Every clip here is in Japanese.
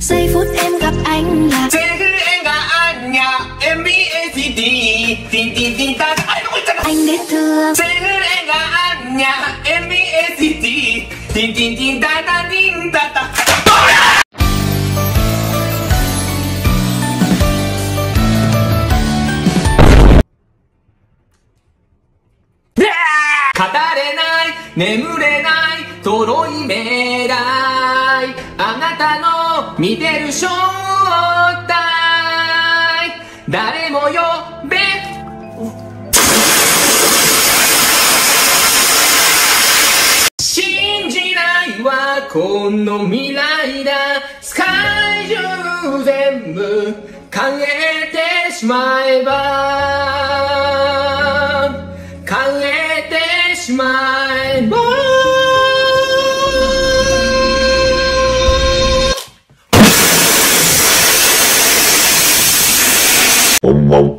giây phút em gặp anh là anh đến thương anh đến thưa tin tin tin ta ta 眠れないとろい命題あなたの見てる正体。誰も呼べ。信じないわこの未来だ。世界中全部考えてしまえば。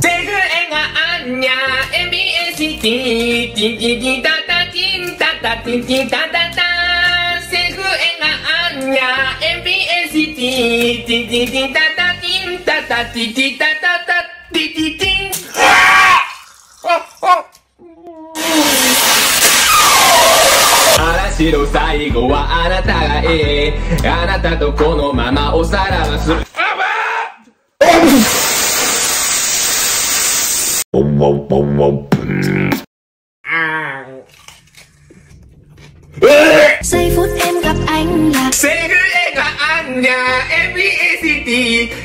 セグエがあんにゃ MBST ティンティティタタティンタタティティタタタセグエがあんにゃ MBST ティンティンティンタタティンタタティンティンタタタティンティンティン嵐の最後はあなたがええあなたとこのままおさらばする。giây phút em gặp anh là セグエがあんにゃ MBST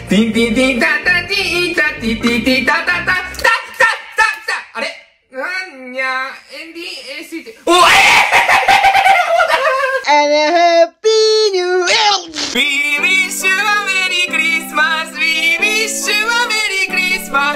ティンティンティンタタティンタティティティタタタタタタタあれ？あんにゃ MBST おえ And